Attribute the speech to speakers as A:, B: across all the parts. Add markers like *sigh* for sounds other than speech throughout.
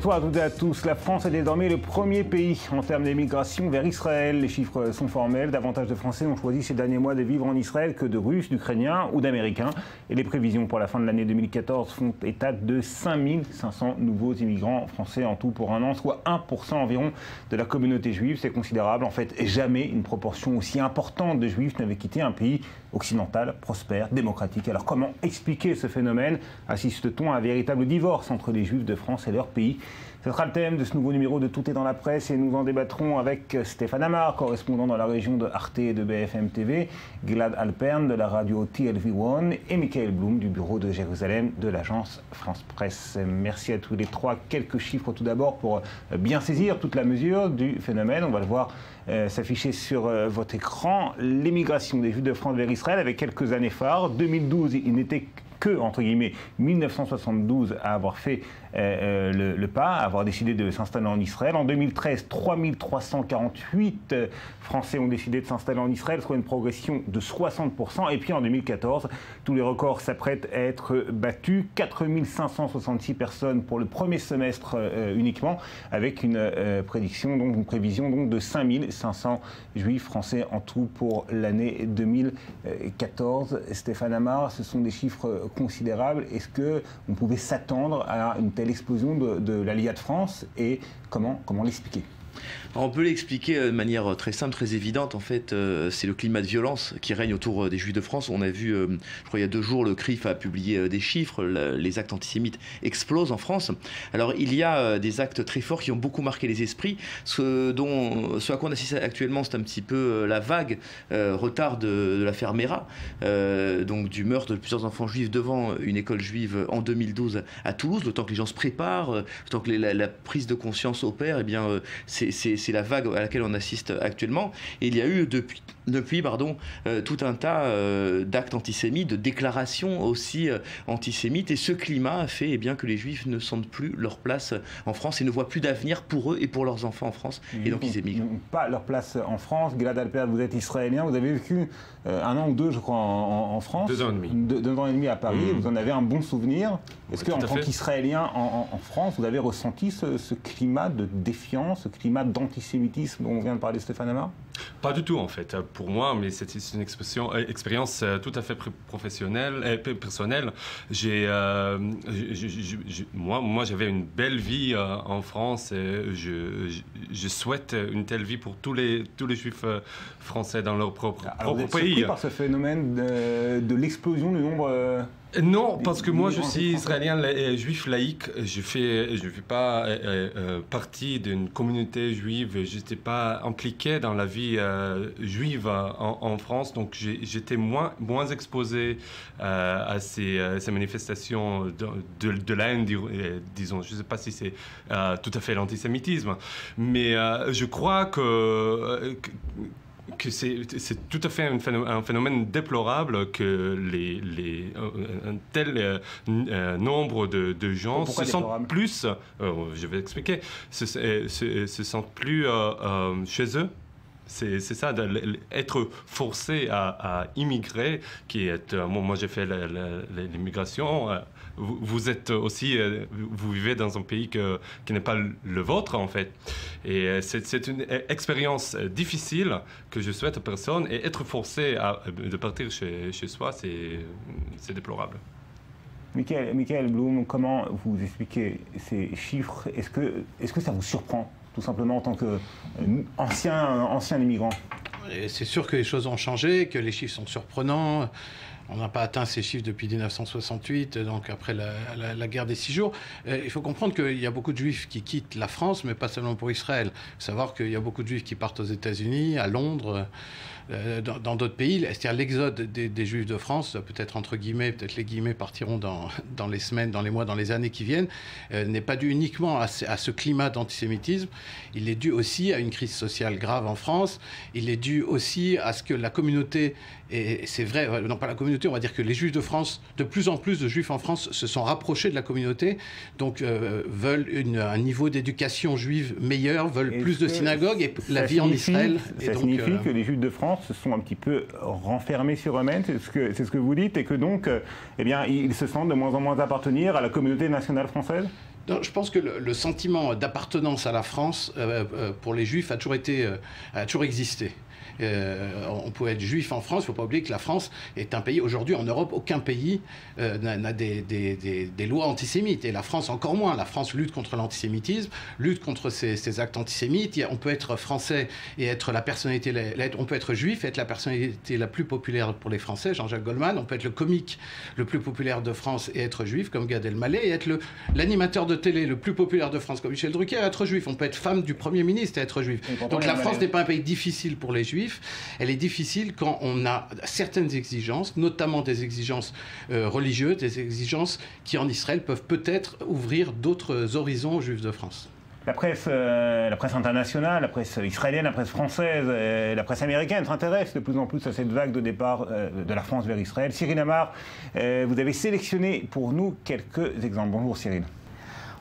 A: Bonsoir à toutes et à tous. La France est désormais le premier pays en termes d'émigration vers Israël. Les chiffres sont formels. Davantage de Français ont choisi ces derniers mois de vivre en Israël que de Russes, d'Ukrainiens ou d'Américains. Et les prévisions pour la fin de l'année 2014 font état de 5500 nouveaux immigrants français en tout pour un an, soit 1% environ de la communauté juive. C'est considérable. En fait, jamais une proportion aussi importante de juifs n'avait quitté un pays occidental, prospère, démocratique. Alors comment expliquer ce phénomène? Assiste-t-on à un véritable divorce entre les juifs de France et leur pays? Ce sera le thème de ce nouveau numéro de Tout est dans la presse et nous en débattrons avec Stéphane Amar, correspondant dans la région de Arte et de BFM TV, Glad Alpern de la radio TLV1 et Michael Blum du bureau de Jérusalem de l'agence France Presse. Merci à tous les trois. Quelques chiffres tout d'abord pour bien saisir toute la mesure du phénomène. On va le voir euh, s'afficher sur euh, votre écran. L'émigration des Juifs de France vers Israël avec quelques années phares. 2012, il n'était que, entre guillemets, 1972 à avoir fait euh, euh, le, pas, avoir décidé de s'installer en Israël. En 2013, 3348 euh, Français ont décidé de s'installer en Israël, soit une progression de 60%. Et puis en 2014, tous les records s'apprêtent à être battus. 4566 personnes pour le premier semestre uniquement, avec une prédiction, donc une prévision donc de 5500 juifs français en tout pour l'année 2014. Stéphane Amar, ce sont des chiffres considérable. Est-ce qu'on pouvait s'attendre à une telle explosion de, de de France et comment l'expliquer?
B: On peut l'expliquer de manière très simple, très évidente. En fait, euh, c'est le climat de violence qui règne autour euh, des Juifs de France. On a vu, euh, je crois, il y a deux jours, le CRIF a publié des chiffres. les actes antisémites explosent en France. Alors, il y a des actes très forts qui ont beaucoup marqué les esprits. Ce, dont, ce à quoi on assiste actuellement, c'est un petit peu la vague retard de, l'affaire Mera, donc du meurtre de plusieurs enfants juifs devant une école juive en 2012 à Toulouse. Le temps que les gens se préparent, le temps que la, prise de conscience opère, eh bien, c'est la vague à laquelle on assiste actuellement. Et il y a eu depuis, depuis pardon, euh, tout un tas euh, d'actes antisémites, de déclarations aussi euh, antisémites. Et ce climat a fait eh bien, que les juifs ne sentent plus leur place en France et ne voient plus d'avenir pour eux et pour leurs enfants en France. Et donc ils émigrent.
A: Pas leur place en France. Gilad Alper, vous êtes israélien, vous avez vécu un an ou deux, je crois, en, France.
C: Deux ans et demi.
A: deux ans et demi à Paris. Mmh. Vous en avez un bon souvenir. Est-ce qu'en tant qu'Israélien en, France, vous avez ressenti ce, ce climat de défiance, ce climat d'antisémitisme dont on vient de parler Stéphane Amar?
C: Pas du tout, en fait, pour moi, mais c'est une euh, expérience euh, tout à fait professionnelle et euh, personnelle. J'ai, moi, moi j'avais une belle vie en France et je, je, souhaite une telle vie pour tous les, tous les juifs français dans leur propre,
A: Alors
C: propre
A: vous êtes
C: pays.
A: par ce phénomène de, de l'explosion du nombre
C: non, parce que moi je suis israélien juif laïque. Je fais, je fais pas euh, partie d'une communauté juive. Je n'étais pas impliqué dans la vie euh, juive en, France, donc j'étais moins moins exposé à ces, ces, manifestations de, de, la haine, disons. Je ne sais pas si c'est tout à fait l'antisémitisme, mais je crois que que c'est tout à fait un phénomène, déplorable que les, les, un tel euh, euh, nombre de, de gens se sentent plus, euh, je vais expliquer, se, se, sentent plus chez eux. C'est ça, être forcé à, immigrer, qui est, moi j'ai fait l'immigration vous, êtes aussi, euh, vous vivez dans un pays qui n'est pas le vôtre en fait. Et euh, c'est une expérience difficile que je souhaite à personne et être forcé de partir chez, chez soi, c'est déplorable.
A: Michael, Michael Blum, comment vous expliquez ces chiffres? Est-ce que, est -ce que ça vous surprend? Tout simplement en tant qu'ancien euh, ancien immigrant
D: C'est sûr que les choses ont changé, que les chiffres sont surprenants. On n'a pas atteint ces chiffres depuis 1968, donc après la, guerre des six jours. Euh, il faut comprendre qu'il y a beaucoup de juifs qui quittent la France, mais pas seulement pour Israël. Savoir qu'il y a beaucoup de juifs qui partent aux États-Unis, à Londres. Euh, dans d'autres pays. C'est-à-dire l'exode des, Juifs de France, peut-être entre guillemets, peut-être les guillemets partiront dans, les semaines, dans les mois, dans les années qui viennent, euh, n'est pas dû uniquement à ce climat d'antisémitisme. Il est dû aussi à une crise sociale grave en France. Il est dû aussi à ce que la communauté, et c'est vrai, euh, non pas la communauté, on va dire que les Juifs de France, de plus en plus de Juifs en France se sont rapprochés de la communauté, donc veulent une, un niveau d'éducation juive meilleur, veulent plus de synagogues et la vie en Israël.
A: Ça signifie que les Juifs de France se sont un petit peu renfermés sur eux-mêmes, c'est ce, que, ce que vous dites, et que donc, euh, eh bien, ils se sentent de moins en moins appartenir à la communauté nationale française?
D: Je pense que le, sentiment d'appartenance à la France, pour les Juifs, a toujours, été, a toujours existé. Euh, on peut être juif en France, il ne faut pas oublier que la France est un pays, aujourd'hui en Europe, aucun pays euh, n'a des, lois antisémites, et la France encore moins. La France lutte contre l'antisémitisme, lutte contre ces, actes antisémites. On peut être français et être la personnalité, on peut être juif et être la personnalité la plus populaire pour les Français, Jean-Jacques Goldman, on peut être le comique le plus populaire de France et être juif, comme Gad Elmaleh, et être l'animateur de télé le plus populaire de France, comme Michel Drucker, et être juif. On peut être femme du Premier ministre et être juif. Donc la France n'est pas un pays difficile pour les juifs elle est difficile quand on a certaines exigences, notamment des exigences euh, religieuses, des exigences qui en Israël peuvent peut-être ouvrir d'autres horizons aux Juifs de France.
A: La presse, euh, la presse internationale, la presse israélienne, la presse française, et la presse américaine s'intéresse de plus en plus à cette vague de départ euh, de la France vers Israël. Cyril Amar, vous avez sélectionné pour nous quelques exemples. Bonjour Cyril.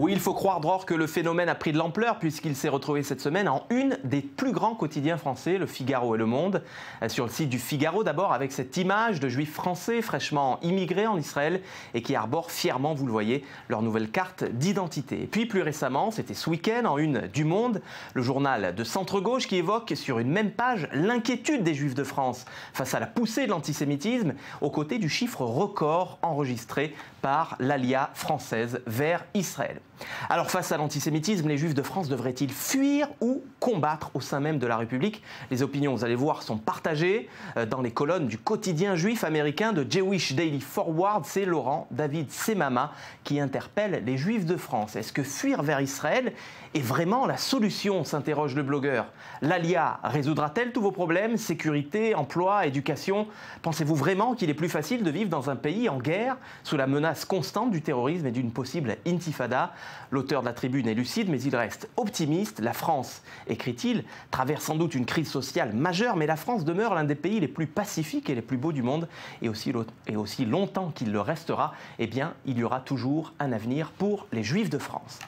E: Oui, il faut croire, Dror, que le phénomène a pris de l'ampleur puisqu'il s'est retrouvé cette semaine en une des plus grands quotidiens français, le Figaro et le Monde. Euh, sur le site du Figaro, d'abord, avec cette image de juifs français fraîchement immigrés en Israël et qui arborent fièrement, vous le voyez, leur nouvelle carte d'identité. Et puis, plus récemment, c'était ce week-end, en une du Monde, le journal de centre-gauche qui évoque sur une même page l'inquiétude des juifs de France face à la poussée de l'antisémitisme, aux côtés du chiffre record enregistré par l'ALIA française vers Israël. Alors face à l'antisémitisme, les juifs de France devraient-ils fuir ou combattre au sein même de la République? Les opinions, vous allez voir, sont partagées. Euh, dans les colonnes du quotidien juif américain de Jewish Daily Forward, c'est Laurent David Semama qui interpelle les juifs de France. Est-ce que fuir vers Israël est vraiment la solution s'interroge le blogueur. L'ALIA résoudra-t-elle tous vos problèmes Sécurité, emploi, éducation? Pensez-vous vraiment qu'il est plus facile de vivre dans un pays en guerre, sous la menace constante du terrorisme et d'une possible intifada? L'auteur de la tribune est lucide, mais il reste optimiste. La France, écrit-il, traverse sans doute une crise sociale majeure, mais la France demeure l'un des pays les plus pacifiques et les plus beaux du monde. Et aussi, longtemps qu'il le restera, eh bien, il y aura toujours un avenir pour les Juifs de France.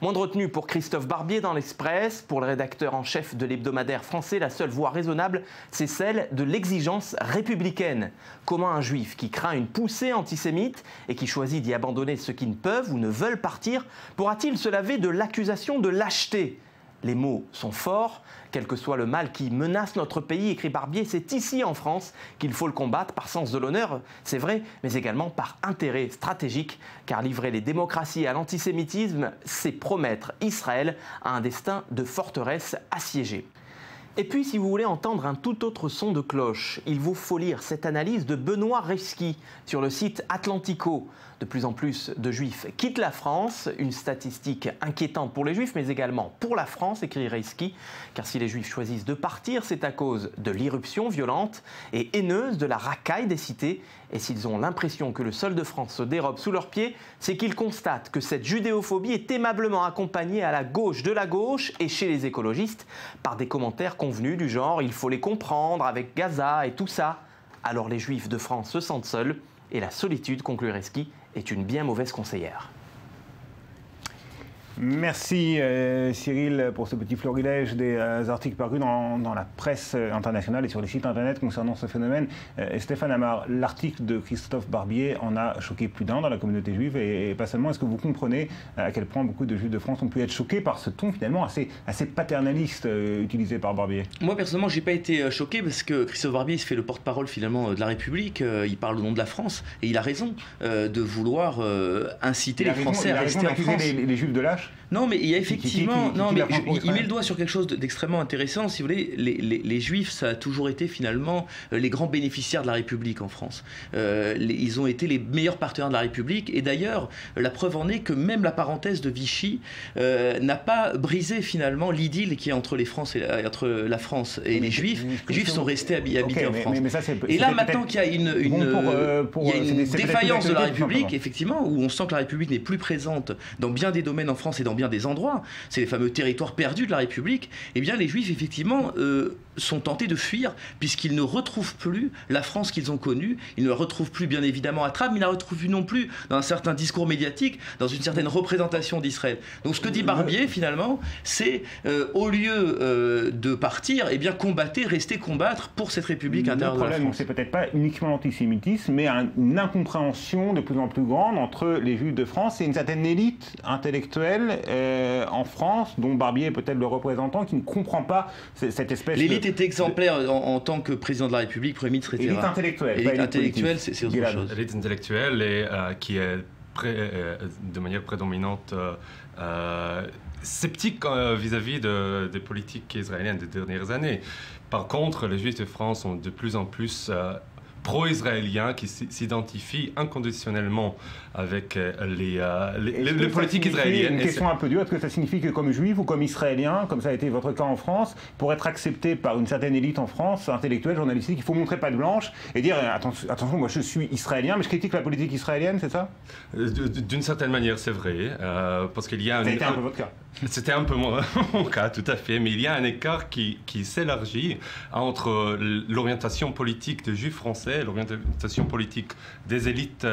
E: Moins de retenue pour Christophe Barbier dans l'Express. Pour le rédacteur en chef de l'hebdomadaire français, la seule voie raisonnable, c'est celle de l'exigence républicaine. Comment un juif qui craint une poussée antisémite et qui choisit d'y abandonner ceux qui ne peuvent ou ne veulent partir pourra-t-il se laver de l'accusation de lâcheté? Les mots sont forts, quel que soit le mal qui menace notre pays, écrit Barbier, c'est ici en France qu'il faut le combattre par sens de l'honneur, c'est vrai, mais également par intérêt stratégique, car livrer les démocraties à l'antisémitisme, c'est promettre Israël à un destin de forteresse assiégée. Et puis, si vous voulez entendre un tout autre son de cloche, il vous faut lire cette analyse de Benoît Reski sur le site Atlantico. De plus en plus de juifs quittent la France, une statistique inquiétante pour les juifs, mais également pour la France, écrit Reski, car si les juifs choisissent de partir, c'est à cause de l'irruption violente et haineuse de la racaille des cités et s'ils ont l'impression que le sol de France se dérobe sous leurs pieds, c'est qu'ils constatent que cette judéophobie est aimablement accompagnée à la gauche de la gauche et chez les écologistes par des commentaires convenus du genre il faut les comprendre avec Gaza et tout ça. Alors les juifs de France se sentent seuls et la solitude, conclut Reski, est une bien mauvaise conseillère.
A: Merci euh, Cyril pour ce petit florilège des euh, articles parus dans, la presse internationale et sur les sites internet concernant ce phénomène. Euh, Stéphane Amar, l'article de Christophe Barbier en a choqué plus d'un dans la communauté juive et, pas seulement. Est-ce que vous comprenez à quel point beaucoup de juifs de France ont pu être choqués par ce ton finalement assez, assez paternaliste utilisé par Barbier?
B: Moi personnellement, j'ai pas été choqué parce que Christophe Barbier se fait le porte-parole finalement de la République. il parle au nom de la France et il a raison de vouloir inciter les Français à rester en France.
A: Les, les juifs de lâche
B: non, mais il y a effectivement. non, mais il met le doigt sur quelque chose d'extrêmement intéressant. Si vous voulez, les, Juifs, ça a toujours été finalement euh, les grands bénéficiaires de la République en France. Euh, ils ont été les meilleurs partenaires de la République. Et d'ailleurs, la preuve en est que même la parenthèse de Vichy euh, n'a pas brisé finalement l'idylle qui est entre, les France et, entre la France et les Juifs. Les Juifs sont restés habités en France. et là, maintenant qu'il y a une, une défaillance de la République, effectivement, où on sent que la République n'est plus présente dans bien des domaines en France France et dans bien des endroits, c'est les fameux territoires perdus de la République, eh bien les Juifs, effectivement, euh, sont tentés de fuir, puisqu'ils ne retrouvent plus la France qu'ils ont connue, ils ne la retrouvent plus bien évidemment à Trappes, mais ils ne la retrouvent plus non plus dans un certain discours médiatique, dans une certaine représentation d'Israël. Donc ce que dit Barbier, finalement, c'est euh, au lieu euh, de partir, eh bien combattre, rester combattre pour cette République intérieure
A: Le problème, c'est peut-être pas uniquement l'antisémitisme, mais une incompréhension de plus en plus grande entre les Juifs de France et une certaine élite intellectuelle euh, en France, dont Barbier est peut-être le représentant, qui ne comprend pas cette espèce
B: L'élite est exemplaire en, tant que président de la République, Premier ministre, etc.
A: Élite intellectuelle.
B: Élite intellectuelle, c'est autre chose.
C: L'élite intellectuelle et, qui est de manière prédominante sceptique vis-à-vis de, des politiques israéliennes des dernières années. Par contre, les Juifs de France sont de plus en plus pro-israéliens qui s'identifient inconditionnellement avec euh, les, euh, les, politiques israéliennes.
A: Une question un peu dure, est-ce que ça signifie que comme juif ou comme israélien, comme ça a été votre cas en France, pour être accepté par une certaine élite en France, intellectuelle, journalistique, il faut montrer pas de blanche et dire eh, attention, attention, moi je suis israélien, mais je critique la politique israélienne, c'est ça?
C: Euh, D'une certaine manière, c'est vrai, parce qu'il y a...
A: C'était un, peu votre cas.
C: C'était un peu mon, *laughs* mon, cas, tout à fait, mais il y a un écart qui, qui s'élargit entre l'orientation politique des juifs français l'orientation politique des élites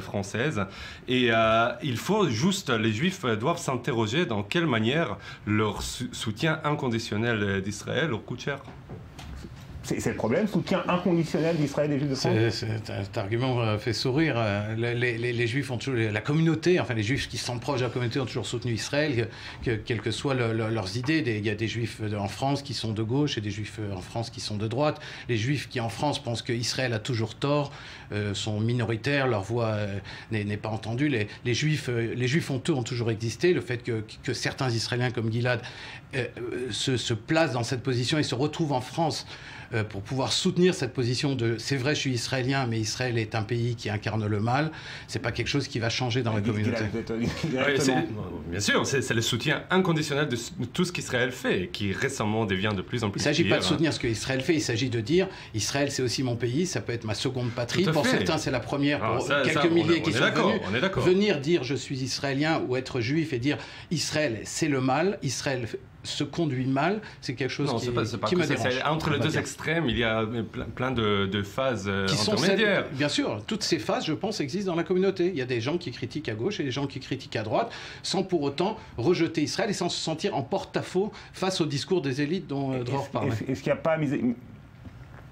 C: françaises. Et euh, il faut juste, les Juifs doivent s'interroger dans quelle manière leur soutien inconditionnel d'Israël leur coûte cher.
A: C'est le problème, soutien inconditionnel d'Israël et Juifs de France
D: Cet argument euh, fait sourire. Euh, les, Juifs ont toujours. La communauté, enfin les Juifs qui sont proches de la communauté ont toujours soutenu Israël, que, quelles que soient leurs idées. il y a des Juifs en France qui sont de gauche et des Juifs euh, en France qui sont de droite. Les Juifs qui en France pensent qu'Israël a toujours tort sont minoritaires, leur voix n'est pas entendue. Les, Juifs, les Juifs ont, ont toujours existé. Le fait que, certains Israéliens comme Gilad se placent dans cette position et se retrouvent en France euh, pour pouvoir soutenir cette position de c'est vrai, je suis israélien, mais Israël est un pays qui incarne le mal, c'est pas quelque chose qui va changer dans la communauté.
C: bien sûr, c'est le soutien inconditionnel de tout ce qu'Israël fait, et qui récemment devient de plus en plus.
D: Il ne s'agit pas de soutenir ce qu'Israël fait, il s'agit de dire Israël, c'est aussi mon pays, ça peut être ma seconde patrie. Pour certains, c'est la première. Pour quelques milliers qui sont venus, venir dire je suis israélien ou être juif et dire Israël, c'est le mal, Israël se conduit mal, c'est quelque chose qui, qui me dérange.
C: Entre les deux extrêmes, il y a plein de, phases euh, qui intermédiaires.
D: Sont bien sûr, toutes ces phases, je pense, existent dans la communauté. Il y a des gens qui critiquent à gauche et des gens qui critiquent à droite, sans pour autant rejeter Israël et sans se sentir en porte-à-faux face au discours des élites dont euh, Dror parlait.
A: Est-ce qu'il n'y a pas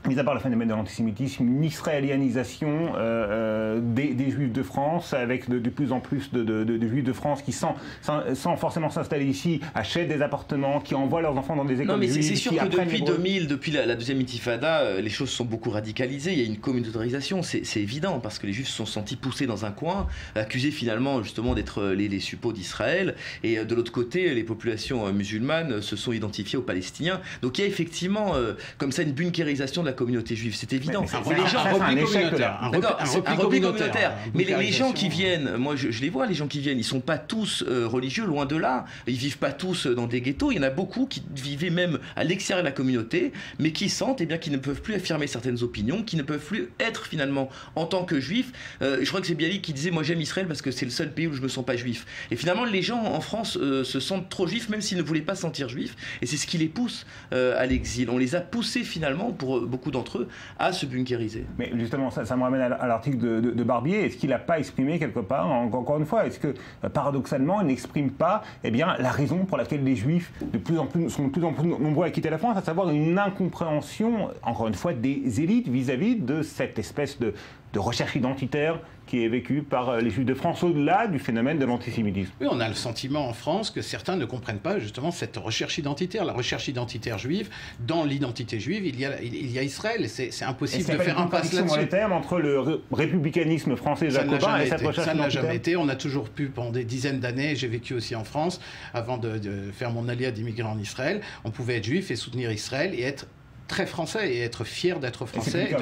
A: mis à part le phénomène de l'antisémitisme, une israélianisation euh, euh, des, Juifs de France, avec de, plus en plus de, Juifs de France qui, sans, sans, forcément s'installer ici, achètent des appartements, qui envoient leurs enfants dans des écoles
B: non, mais
A: C'est
B: sûr que depuis 2000, depuis la, deuxième intifada, euh, les choses sont beaucoup radicalisées. Il y a une communautarisation, c'est évident, parce que les Juifs se sont sentis poussés dans un coin, accusés finalement justement d'être les, les suppôts d'Israël. Et de l'autre côté, les populations musulmanes se sont identifiées aux Palestiniens. Donc il y a effectivement comme ça une bunkérisation de la communauté juive, c'est évident.
D: Mais, les gens, un repli communautaire.
B: Un repli communautaire. Mais les, gens qui viennent, moi je, les vois, les gens qui viennent, ils sont pas tous euh, religieux, loin de là. Ils vivent pas tous dans des ghettos. Il y en a beaucoup qui vivaient même à l'extérieur de la communauté, mais qui sentent eh bien qu'ils ne peuvent plus affirmer certaines opinions, qui ne peuvent plus être finalement en tant que juifs. Euh, je crois que c'est Bialik qui disait moi j'aime Israël parce que c'est le seul pays où je me sens pas juif. Et finalement les gens en France euh, se sentent trop juifs même s'ils ne voulaient pas se sentir juifs. Et c'est ce qui les pousse à l'exil. On les a poussés finalement pour beaucoup d'entre eux à se bunkériser.
A: Mais justement, ça, me ramène à l'article de, Barbier. Est-ce qu'il n'a pas exprimé quelque part, encore une fois, est-ce que euh, paradoxalement, il n'exprime pas eh bien, la raison pour laquelle les Juifs de plus en plus, sont de plus en plus nombreux à quitter la France, à savoir une incompréhension, encore une fois, des élites vis-à-vis de cette espèce de recherche identitaire qui est vécue par euh, les Juifs de France au-delà du phénomène de l'antisémitisme.
D: Oui, on a le sentiment en France que certains ne comprennent pas justement cette recherche identitaire. La recherche identitaire juive, dans l'identité juive, il y a, il y a Israël. C'est impossible de faire un passe là-dessus.
A: les termes entre le républicanisme français jacobin et cette recherche
D: Ça n'a jamais été. On a toujours pu, pendant des dizaines d'années, j'ai vécu aussi en France, avant de, faire mon allié d'immigrants en Israël, on pouvait être juif et soutenir Israël et être très français et être fier d'être français.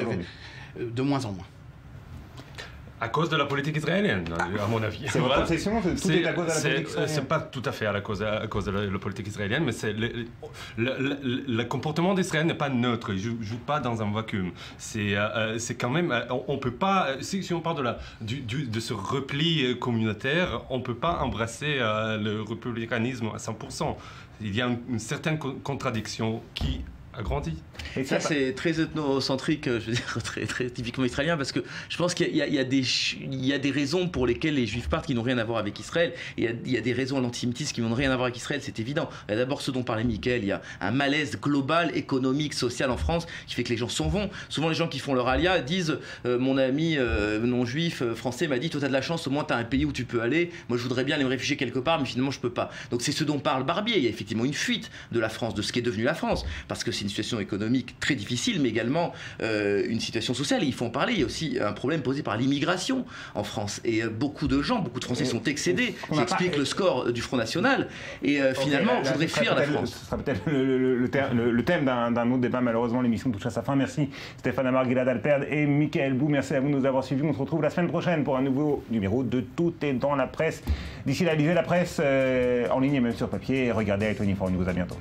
D: de moins en moins
C: à cause de la politique israélienne, à mon avis.
A: C'est votre obsession Tout est, à cause de la politique israélienne
C: C'est pas tout à fait à, la cause, à cause de la, politique israélienne, mais c'est le, le, comportement d'Israël n'est pas neutre. Il ne joue, pas dans un vacuum. C'est euh, c'est quand même... On, peut pas... Si, si, on parle de, la, du, de ce repli communautaire, on ne peut pas embrasser le républicanisme à 100%. Il y a une certaine contradiction qui grandi.
B: Et ça, c'est très ethnocentrique, je veux dire, *laughs* très, très typiquement israélien, parce que je pense qu'il y, y, y, a des raisons pour lesquelles les juifs partent qui n'ont rien à voir avec Israël. Et il y, a des raisons à l'antisémitisme qui n'ont rien à voir avec Israël, c'est évident. D'abord, ce dont parlait Michael, il y a un malaise global, économique, social en France qui fait que les gens s'en vont. Souvent, les gens qui font leur alia disent euh, Mon ami euh, non-juif euh, français m'a dit Toi, tu as de la chance, au moins, tu as un pays où tu peux aller. Moi, je voudrais bien aller me réfugier quelque part, mais finalement, je peux pas. Donc, c'est ce dont parle Barbier. Il y a effectivement une fuite de la France, de ce qui est devenu la France, parce que c'est une situation économique très difficile, mais également euh, une situation sociale. Et il faut en parler. Il y a aussi un problème posé par l'immigration en France. Et euh, beaucoup de gens, beaucoup de Français sont excédés. Ça explique le score du Front National. Et euh, finalement, je voudrais fuir la France.
A: Ce sera peut-être le, thème d'un autre débat. Malheureusement, l'émission touche à sa fin. Merci Stéphane Amar, Dalperd et Michael Bou. Merci à vous de nous avoir suivis. On se retrouve la semaine prochaine pour un nouveau numéro de Tout est dans la presse. D'ici là, lisez la presse en ligne et même sur papier. regardez avec Tony News. À bientôt.